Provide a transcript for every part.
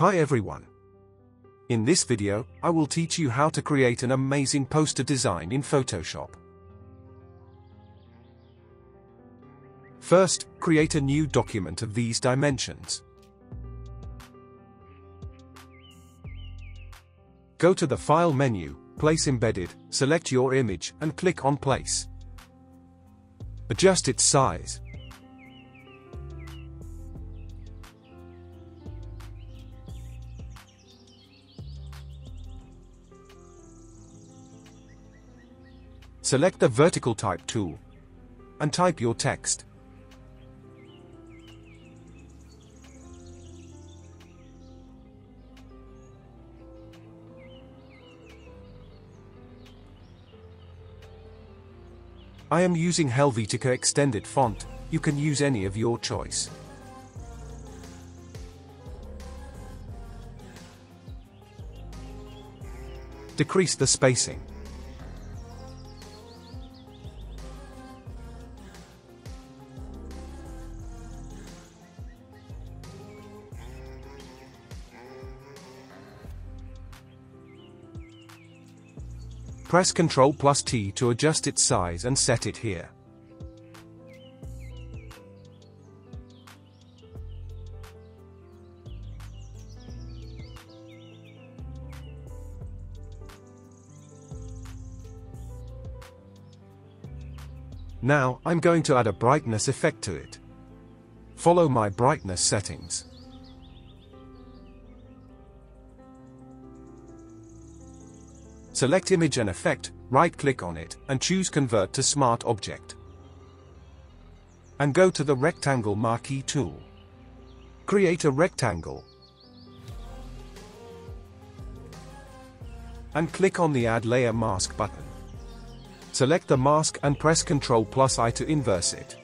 Hi everyone. In this video, I will teach you how to create an amazing poster design in Photoshop. First, create a new document of these dimensions. Go to the File menu, Place Embedded, select your image and click on Place. Adjust its size. Select the vertical type tool and type your text. I am using Helvetica extended font, you can use any of your choice. Decrease the spacing. Press Ctrl plus T to adjust its size and set it here. Now, I'm going to add a brightness effect to it. Follow my brightness settings. Select Image and Effect, right-click on it, and choose Convert to Smart Object. And go to the Rectangle Marquee tool. Create a rectangle. And click on the Add Layer Mask button. Select the mask and press Ctrl plus I to inverse it.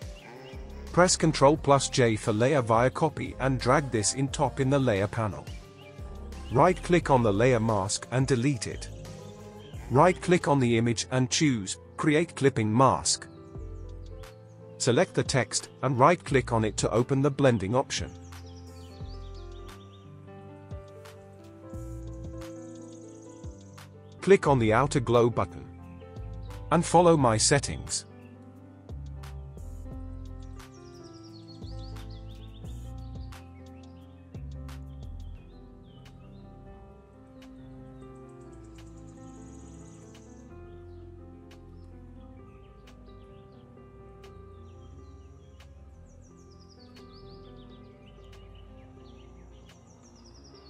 Press Ctrl plus J for layer via copy and drag this in top in the layer panel. Right-click on the layer mask and delete it. Right-click on the image and choose Create Clipping Mask. Select the text and right-click on it to open the blending option. Click on the outer glow button and follow my settings.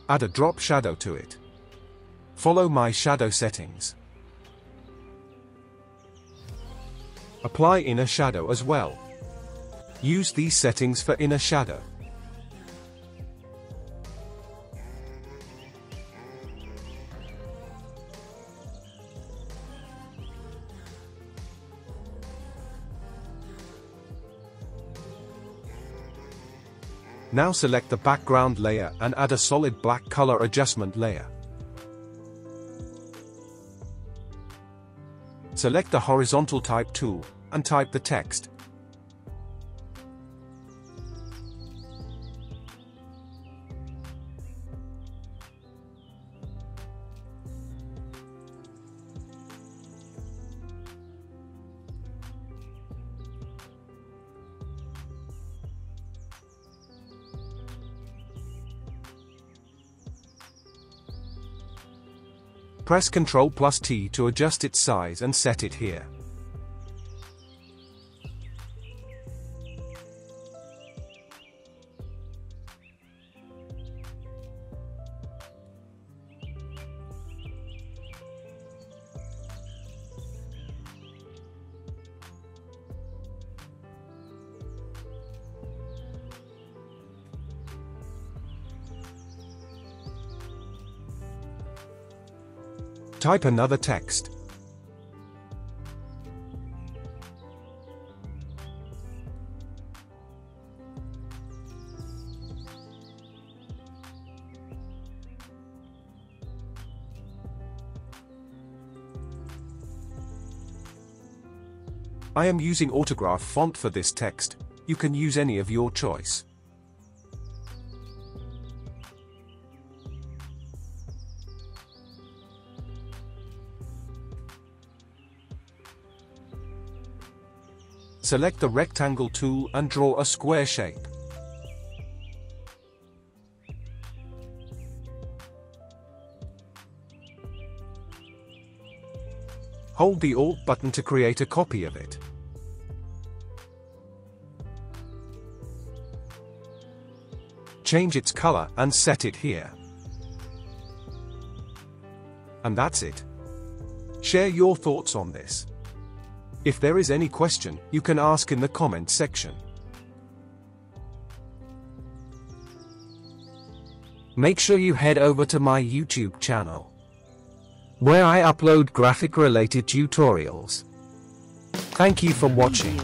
Add a drop shadow to it. Follow my shadow settings. Apply inner shadow as well. Use these settings for inner shadow. Now select the background layer and add a solid black color adjustment layer. Select the horizontal type tool and type the text. Press Ctrl plus T to adjust its size and set it here. Type another text. I am using autograph font for this text, you can use any of your choice. Select the rectangle tool and draw a square shape. Hold the Alt button to create a copy of it. Change its color and set it here. And that's it. Share your thoughts on this. If there is any question, you can ask in the comment section. Make sure you head over to my YouTube channel, where I upload graphic related tutorials. Thank you for watching.